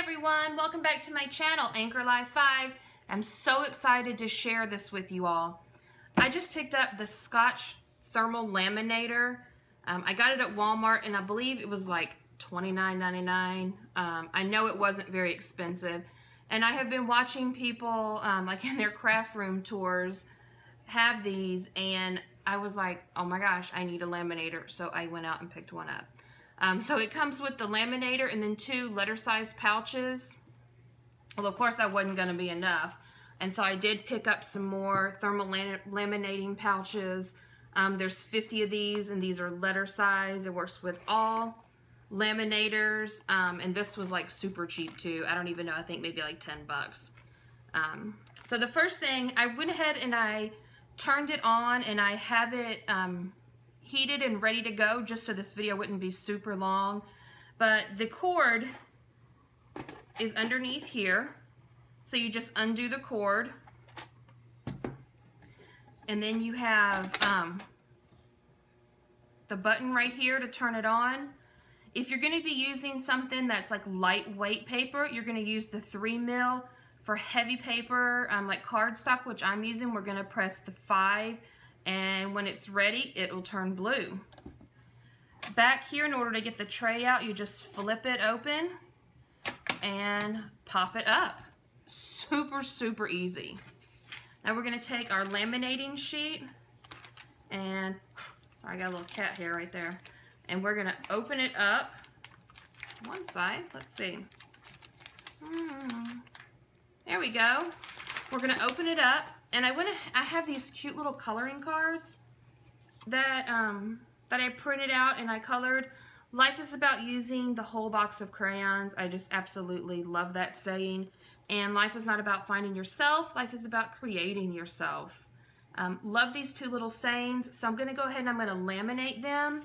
Everyone, welcome back to my channel, Anchor Life 5. I'm so excited to share this with you all. I just picked up the Scotch Thermal Laminator. Um, I got it at Walmart and I believe it was like $29.99. Um, I know it wasn't very expensive. And I have been watching people, um, like in their craft room tours, have these and I was like, oh my gosh, I need a laminator. So I went out and picked one up. Um, so it comes with the laminator and then two letter size pouches. Well, of course that wasn't going to be enough. And so I did pick up some more thermal laminating pouches. Um, there's 50 of these and these are letter size. It works with all laminators. Um, and this was like super cheap too. I don't even know. I think maybe like 10 bucks. Um, so the first thing, I went ahead and I turned it on and I have it um, heated and ready to go just so this video wouldn't be super long. But the cord is underneath here. So you just undo the cord. And then you have um, the button right here to turn it on. If you're going to be using something that's like lightweight paper, you're going to use the 3 mil. For heavy paper, um, like cardstock, which I'm using, we're going to press the 5 and when it's ready it will turn blue. Back here in order to get the tray out you just flip it open and pop it up. Super super easy. Now we're going to take our laminating sheet and sorry I got a little cat hair right there and we're going to open it up one side let's see hmm. there we go we're going to open it up and I went, I have these cute little coloring cards that, um, that I printed out and I colored. Life is about using the whole box of crayons. I just absolutely love that saying. And life is not about finding yourself. Life is about creating yourself. Um, love these two little sayings. So I'm going to go ahead and I'm going to laminate them.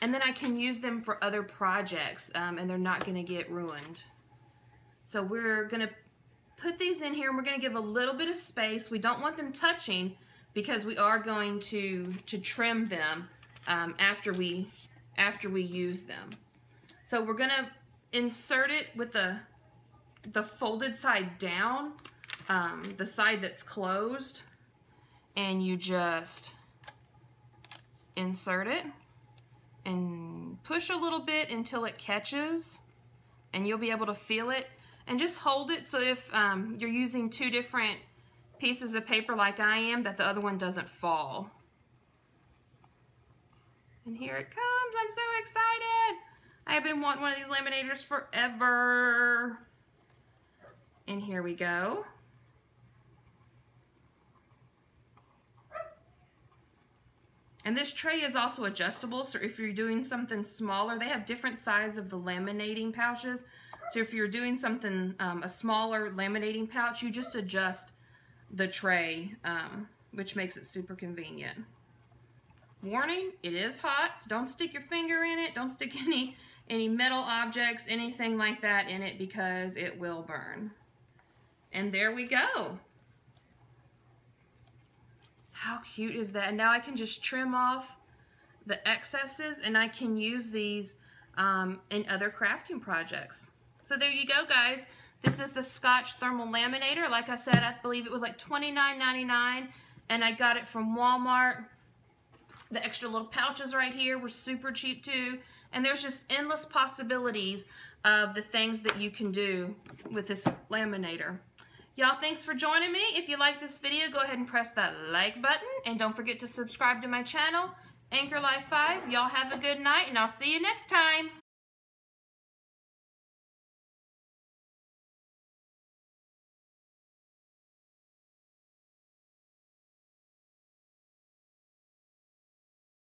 And then I can use them for other projects. Um, and they're not going to get ruined. So we're going to put these in here and we're going to give a little bit of space. We don't want them touching because we are going to, to trim them um, after, we, after we use them. So we're going to insert it with the, the folded side down, um, the side that's closed, and you just insert it and push a little bit until it catches and you'll be able to feel it and just hold it so if um, you're using two different pieces of paper like I am, that the other one doesn't fall. And here it comes. I'm so excited. I have been wanting one of these laminators forever. And here we go. And this tray is also adjustable, so if you're doing something smaller, they have different size of the laminating pouches. So if you're doing something, um, a smaller laminating pouch, you just adjust the tray, um, which makes it super convenient. Warning, it is hot, so don't stick your finger in it, don't stick any, any metal objects, anything like that in it because it will burn. And there we go. How cute is that? And now I can just trim off the excesses and I can use these um, in other crafting projects. So there you go, guys. This is the Scotch Thermal Laminator. Like I said, I believe it was like $29.99, and I got it from Walmart. The extra little pouches right here were super cheap too. And there's just endless possibilities of the things that you can do with this laminator. Y'all, thanks for joining me. If you like this video, go ahead and press that like button. And don't forget to subscribe to my channel, Anchor Life 5. Y'all have a good night, and I'll see you next time.